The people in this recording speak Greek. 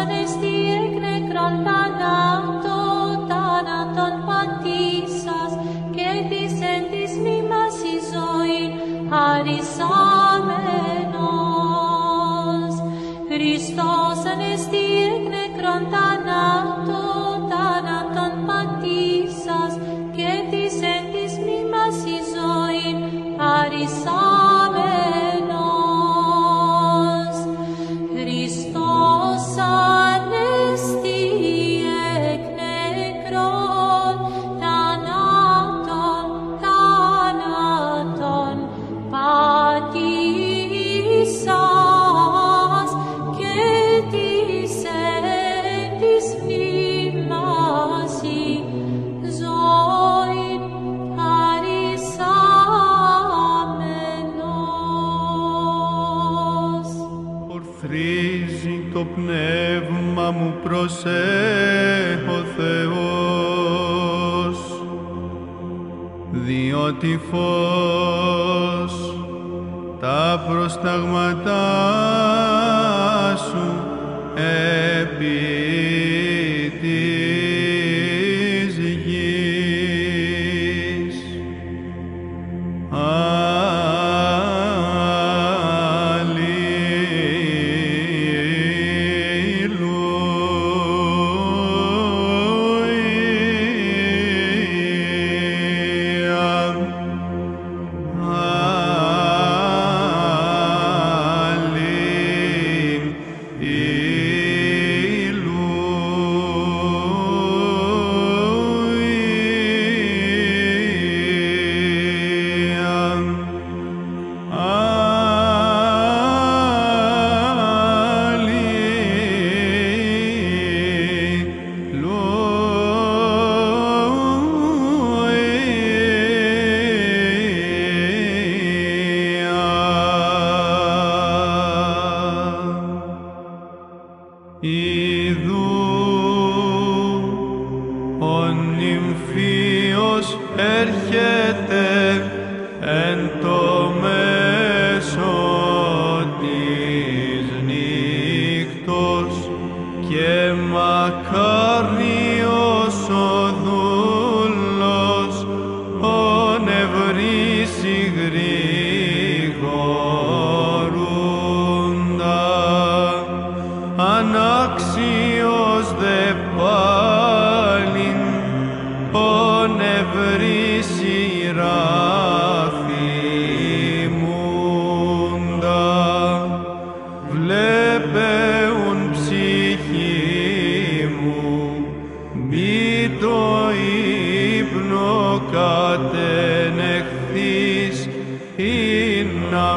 ανέστη εκ νεκρών θανάτω, θάνατον πατήσας, και της εν της μνήμας η ζωή χαρισάμενος. Χριστός ανέστη εκ νεκρών θανάτω, θάνατον πατήσας, και της εν της μνήμας η ζωή χαρισάμενος. Ορθρίζει το πνεύμα μου προσέχω Θεός, διότι φως τα προσταγματά σου επί νυμφίος έρχεται εν το μέσο της νύχτος και μακάριος το ύπνο κατενεχθείς ή να